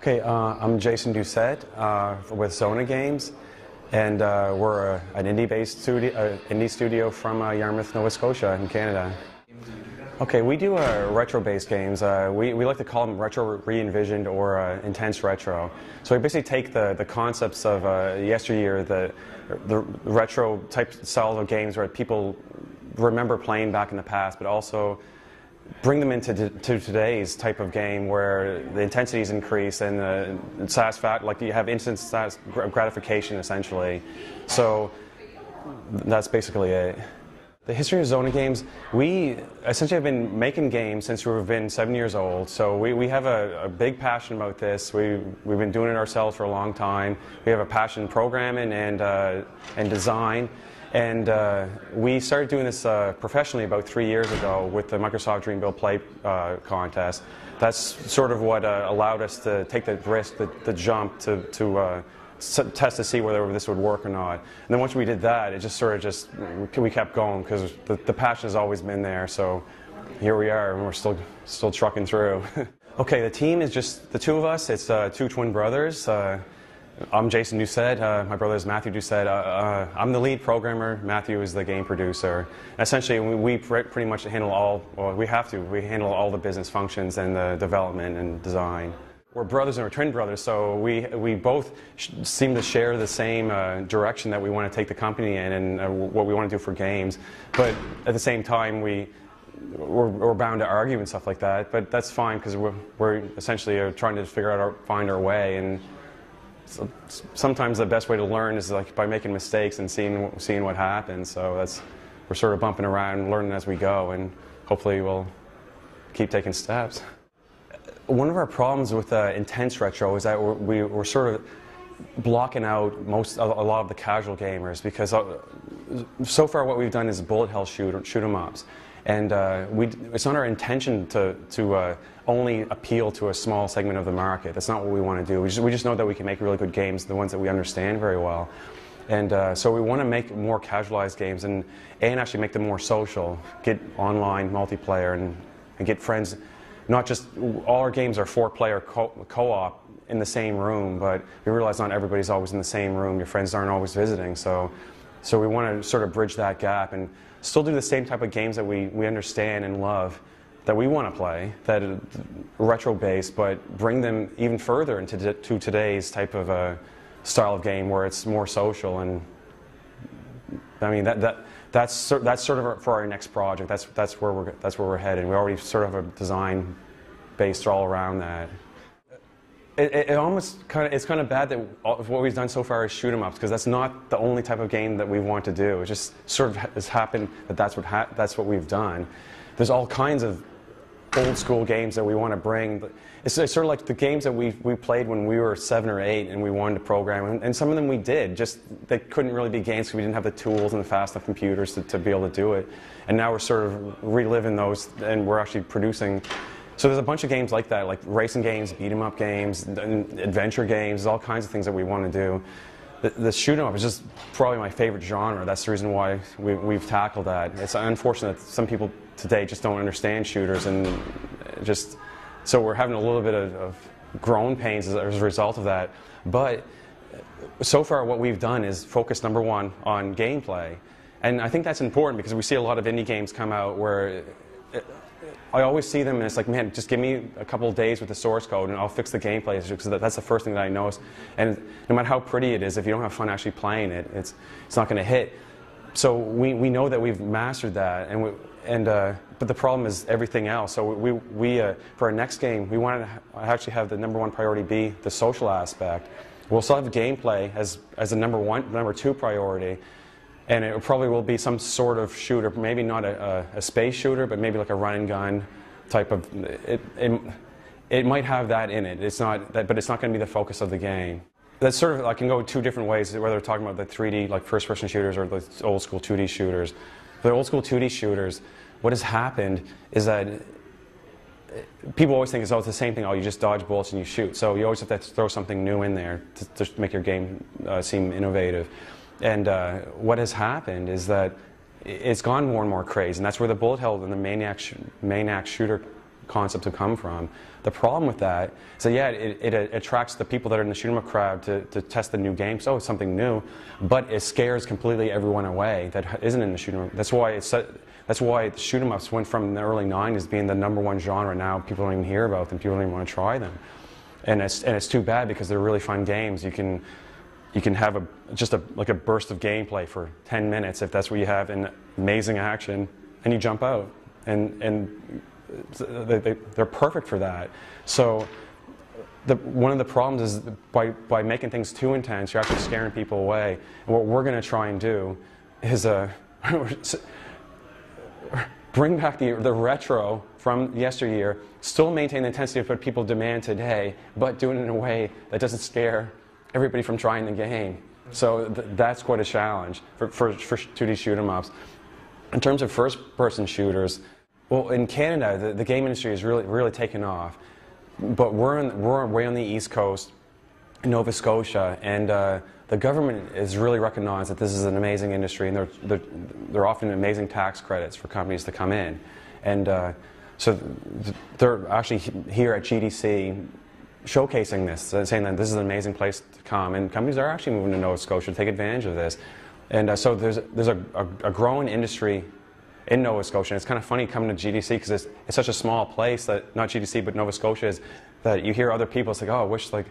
Okay, uh, I'm Jason Doucette uh, with Xona Games, and uh, we're a, an indie-based studio, uh, indie studio from uh, Yarmouth, Nova Scotia, in Canada. Okay, we do uh, retro-based games. We, we like to call them retro re-envisioned or intense retro. So we basically take the, the concepts of yesteryear, the, the retro type style of games where people remember playing back in the past, but also bring them into to today's type of game where the intensity is increased and the satisfaction, like you have instant gratification essentially. So that's basically it. The history of Xona Games, we essentially have been making games since we've been seven years old. So we, we have a, a, big passion about this. We, we've been doing it ourselves for a long time. We have a passion in programming and, uh, and design. And uh, we started doing this uh, professionally about three years ago with the Microsoft Dream Build Play uh, contest. That's sort of what uh, allowed us to take the risk, the, the jump to, to uh, test to see whether this would work or not. And then once we did that, it just sort of just, we kept going because the, the passion has always been there. So here we are, and we're still, still trucking through. okay, the team is just the two of us. It's uh, two twin brothers. I'm Jason Doucette. Uh, my brother is Matthew Doucette. Uh, uh, I'm the lead programmer. Matthew is the game producer. Essentially, we, we pretty much handle all, well, we have to, we handle all the business functions and the development and design. We're brothers and we're twin brothers, so we, we both seem to share the same uh, direction that we want to take the company in and uh, what we want to do for games. But at the same time, we, we're, we're, bound to argue and stuff like that, but that's fine because we're, we're essentially uh, trying to figure out our, find our way and so sometimes the best way to learn is like by making mistakes and seeing seeing what happens. So that's we're sort of bumping around, learning as we go, and hopefully we'll keep taking steps. One of our problems with uh, intense retro is that we're, we, we're sort of blocking out most a lot of the casual gamers because uh, so far what we've done is bullet hell shoot shoot 'em ups. And uh, we, it's not our intention to, to uh, only appeal to a small segment of the market. That's not what we want to do. We just, we just know that we can make really good games, the ones that we understand very well. And uh, so we want to make more casualized games and, and actually make them more social, get online multiplayer and, and get friends. Not just, all our games are four-player co-op in the same room, but we realize not everybody's always in the same room. Your friends aren't always visiting. So, so we want to sort of bridge that gap and still do the same type of games that we, we understand and love that we want to play, that are retro-based, but bring them even further into to today's type of a style of game where it's more social and I mean that, that that's that's sort of for our next project. That's that's where we're that's where we're headed. We already sort of have a design based all around that. It, it, almost kind of it's kind of bad that what we've done so far is shoot 'em ups because that's not the only type of game that we want to do. It just sort of has happened that that's what ha that's what we've done. There's all kinds of old school games that we want to bring. It's, it's, sort of like the games that we, we played when we were seven or eight and we wanted to program, and, and some of them we did, just they couldn't really be games because we didn't have the tools and the fast enough computers to, to be able to do it. And now we're sort of reliving those and we're actually producing so there's a bunch of games like that, like racing games, beat 'em up games, adventure games, all kinds of things that we want to do. The, the shoot 'em up is just probably my favorite genre. That's the reason why we, have tackled that. It's unfortunate that some people today just don't understand shooters and just so we're having a little bit of, of growing pains as, as a result of that. But so far, what we've done is focus number one on gameplay. And I think that's important because we see a lot of indie games come out where I always see them and it's like, man, just give me a couple days with the source code and I'll fix the gameplay because that's the first thing that I notice. And no matter how pretty it is, if you don't have fun actually playing it, it's, it's not going to hit. So we, we know that we've mastered that, and, we, and uh, but the problem is everything else. So we, we uh, for our next game, we wanted to actually have the number one priority be the social aspect. We'll still have gameplay as, as the number one, number two priority, and it probably will be some sort of shooter, maybe not a, a, a space shooter, but maybe like a run and gun type of. It, it, it might have that in it. It's not, that, but it's not going to be the focus of the game. That's sort of I can go two different ways. Whether we're talking about the 3D like first-person shooters or the old school 2D shooters. The old school 2D shooters, what has happened is that people always think it's, oh, it's the same thing. Oh, you just dodge bullets and you shoot. So you always have to throw something new in there to, to make your game uh, seem innovative. And uh, what has happened is that it's gone more and more crazy, and that's where the bullet hell and the maniac, sh maniac shooter concept have come from. The problem with that is that, yeah, it, it, it attracts the people that are in the shoot 'em up crowd to, to test the new games. Oh, it's something new. But it scares completely everyone away that isn't in the shoot 'em up. That's why it's, that's why shoot 'em ups went from the early 90s being the number one genre. Now people don't even hear about them, people don't even want to try them. And it's, and it's too bad because they're really fun games. You can, you can have a, just a, like a burst of gameplay for 10 minutes if that's what you have, and amazing action, and you jump out. And, and they, they, they're perfect for that. So the, one of the problems is by, by making things too intense, you're actually scaring people away. And what we're going to try and do is uh, bring back the, the retro from yesteryear, still maintain the intensity of what people demand today, but do it in a way that doesn't scare everybody from trying the game. So th that's quite a challenge for, for, for 2D shoot 'em ups. In terms of first person shooters, well, in Canada, the, the game industry has really, really taken off. But we're, in, we're way on the East Coast, Nova Scotia, and uh, the government has really recognized that this is an amazing industry, and they're, they're, they're offering amazing tax credits for companies to come in. And uh, so they're actually here at GDC showcasing this, uh, saying that this is an amazing place to come, and companies are actually moving to Nova Scotia to take advantage of this. And uh, so there's, there's a, a, a, growing industry in Nova Scotia. And it's kind of funny coming to GDC because it's, it's, such a small place that, not GDC, but Nova Scotia is, that you hear other people say, oh, I wish like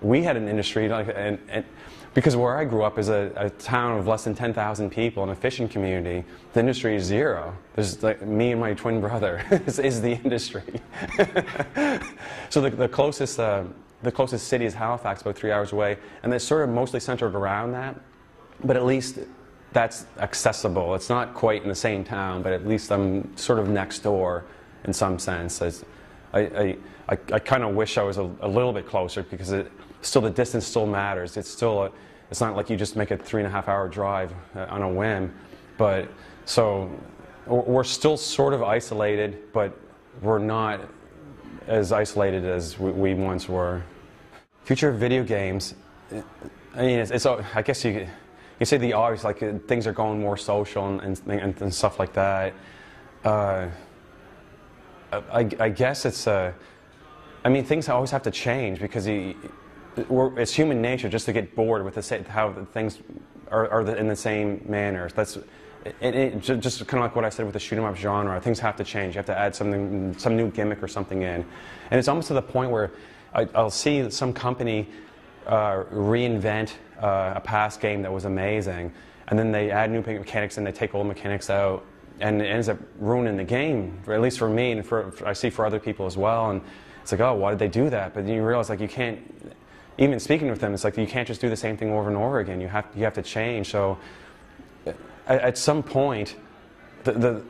we had an industry, like, and, and because where I grew up is a, a town of less than 10,000 people in a fishing community. The industry is zero. There's like me and my twin brother is, is the industry. so the, the closest, uh, the closest city is Halifax, about three hours away, and it's sort of mostly centered around that. But at least that's accessible. It's not quite in the same town, but at least I'm sort of next door in some sense. I, I, I, kind of wish I was a, a little bit closer because it, still the distance still matters. It's still a, it's not like you just make a three and a half hour drive uh, on a whim. But so we're still sort of isolated, but we're not as isolated as we, we once were. Future video games. I mean, it's, it's I guess you you say the obvious, like uh, things are going more social and, and, and stuff like that. Uh, I, I, guess it's. Uh, I mean, things always have to change because it's human nature just to get bored with the, how things are, are in the same manner. That's it, it, just kind of like what I said with the shoot 'em up genre. Things have to change. You have to add something, some new gimmick or something in, and it's almost to the point where I, will see some company uh, reinvent uh, a past game that was amazing, and then they add new mechanics and they take old mechanics out, and it ends up ruining the game. at least for me, and for, for I see for other people as well. And it's like, oh, why did they do that? But then you realize like you can't even speaking with them, it's like you can't just do the same thing over and over again. You have, you have to change. So at, at some point, the, the,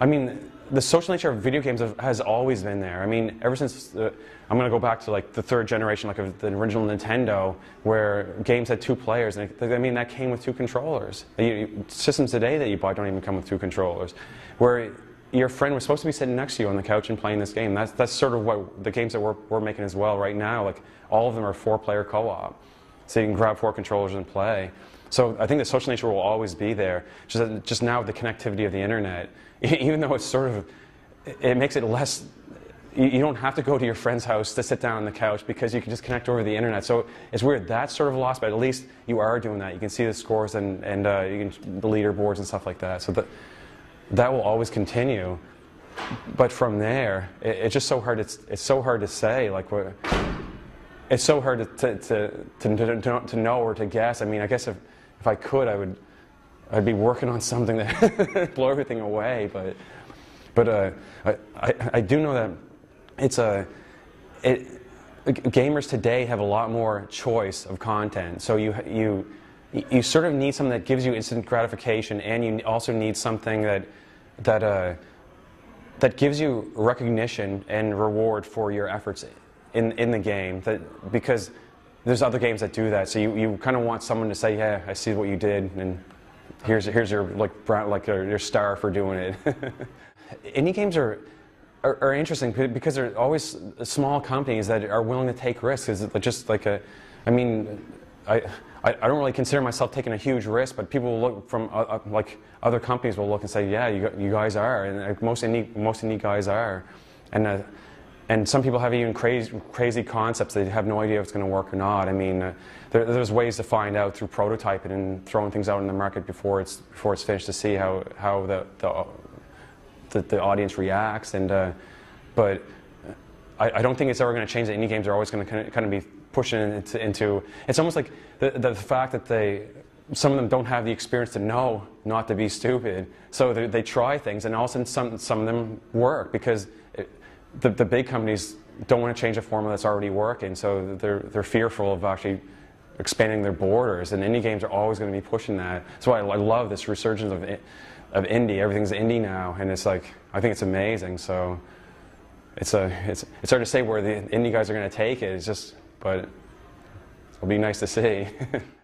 I mean, the social nature of video games have, has always been there. I mean, ever since I'm going to go back to like the third generation, like of the original Nintendo, where games had two players. And it, I mean, that came with two controllers. You, systems today that you buy don't even come with two controllers. Where your friend was supposed to be sitting next to you on the couch and playing this game. That's, that's sort of what the games that we're, we're making as well right now. Like all of them are four-player co-op, so you can grab four controllers and play. So I think the social nature will always be there. Just, just now with the connectivity of the internet, even though it's sort of, it makes it less. You don't have to go to your friend's house to sit down on the couch because you can just connect over the internet. So it's weird. That's sort of lost, but at least you are doing that. You can see the scores and, and uh, you can, the leaderboards and stuff like that. So that that will always continue. But from there, it, it's just so hard. It's, it's so hard to say. Like it's so hard to, to, to, to, to know or to guess. I mean, I guess if, if I could, I would, I'd be working on something that blow everything away. But, but uh, I, I, I, do know that it's a, it, gamers today have a lot more choice of content. So you, you, you sort of need something that gives you instant gratification, and you also need something that, that, uh, that gives you recognition and reward for your efforts in, in the game that because there's other games that do that. So you, you kind of want someone to say, yeah, I see what you did, and here's here's your like like your star for doing it. Indie games are, are, are interesting because they're always small companies that are willing to take risks. Is just like a, I mean, I. I, I don't really consider myself taking a huge risk, but people will look from uh, uh like other companies will look and say, "Yeah, you, you guys are," and most indie most indie guys are. and uh, and some people have even crazy crazy concepts. They have no idea if it's going to work or not. I mean, uh, there, there's ways to find out through prototyping and throwing things out in the market before it's before it's finished to see how how the the, the, the audience reacts. And uh, but I, I, don't think it's ever going to change. That indie games are always going to kind of be pushing into, into it's almost like the, the fact that they some of them don't have the experience to know not to be stupid. So they, they try things, and all of a sudden some, some of them work because it, the, the big companies don't want to change a formula that's already working. So they're, they're fearful of actually expanding their borders. And indie games are always going to be pushing that. That's why I, I love this resurgence of, of indie. Everything's indie now, and it's like I think it's amazing. So it's a it's it's hard to say where the indie guys are going to take it. It's just, but it'll be nice to see.